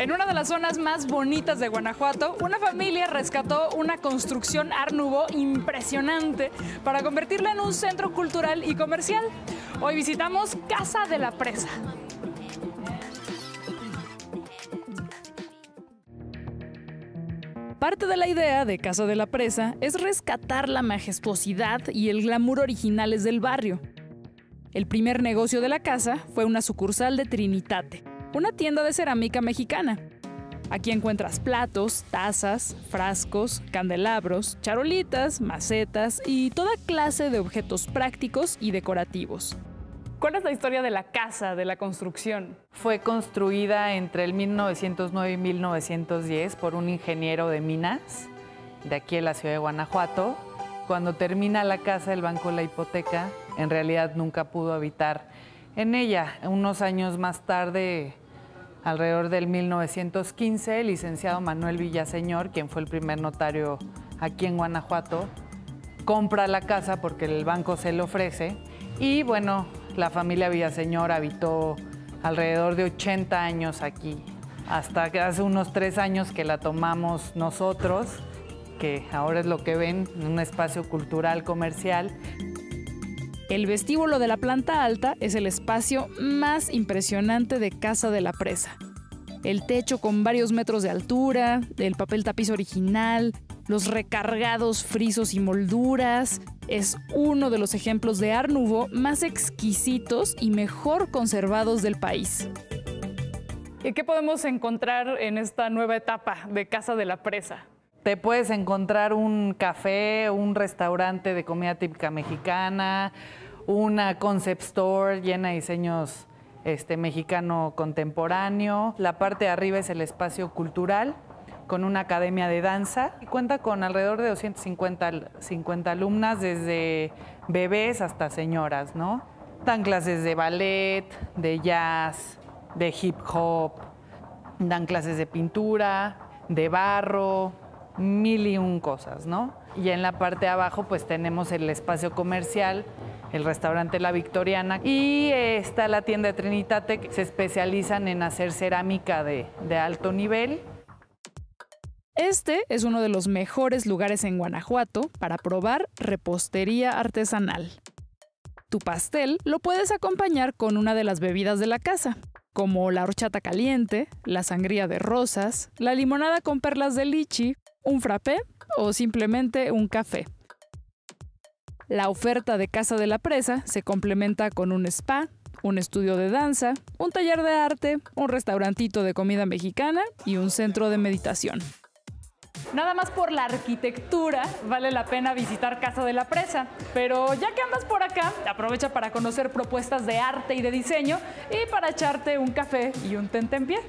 En una de las zonas más bonitas de Guanajuato, una familia rescató una construcción Art Nouveau impresionante para convertirla en un centro cultural y comercial. Hoy visitamos Casa de la Presa. Parte de la idea de Casa de la Presa es rescatar la majestuosidad y el glamour originales del barrio. El primer negocio de la casa fue una sucursal de Trinitate, una tienda de cerámica mexicana. Aquí encuentras platos, tazas, frascos, candelabros, charolitas, macetas y toda clase de objetos prácticos y decorativos. ¿Cuál es la historia de la casa, de la construcción? Fue construida entre el 1909 y 1910 por un ingeniero de minas de aquí en la ciudad de Guanajuato. Cuando termina la casa, el banco la hipoteca, en realidad nunca pudo habitar en ella. Unos años más tarde Alrededor del 1915, el licenciado Manuel Villaseñor, quien fue el primer notario aquí en Guanajuato, compra la casa porque el banco se le ofrece y bueno, la familia Villaseñor habitó alrededor de 80 años aquí, hasta que hace unos tres años que la tomamos nosotros, que ahora es lo que ven, un espacio cultural comercial. El vestíbulo de la planta alta es el espacio más impresionante de Casa de la Presa. El techo con varios metros de altura, el papel tapiz original, los recargados frisos y molduras, es uno de los ejemplos de Art más exquisitos y mejor conservados del país. ¿Y qué podemos encontrar en esta nueva etapa de Casa de la Presa? Te puedes encontrar un café, un restaurante de comida típica mexicana, una concept store llena de diseños este, mexicano contemporáneo. La parte de arriba es el espacio cultural con una academia de danza. Y cuenta con alrededor de 250 50 alumnas, desde bebés hasta señoras, ¿no? Dan clases de ballet, de jazz, de hip hop, dan clases de pintura, de barro, mil y un cosas, ¿no? Y en la parte de abajo pues tenemos el espacio comercial, el restaurante La Victoriana y está la tienda Trinitate que se especializan en hacer cerámica de, de alto nivel. Este es uno de los mejores lugares en Guanajuato para probar repostería artesanal. Tu pastel lo puedes acompañar con una de las bebidas de la casa, como la horchata caliente, la sangría de rosas, la limonada con perlas de lichi, un frappé o simplemente un café. La oferta de Casa de la Presa se complementa con un spa, un estudio de danza, un taller de arte, un restaurantito de comida mexicana y un centro de meditación. Nada más por la arquitectura vale la pena visitar Casa de la Presa, pero ya que andas por acá, aprovecha para conocer propuestas de arte y de diseño y para echarte un café y un tente en pie.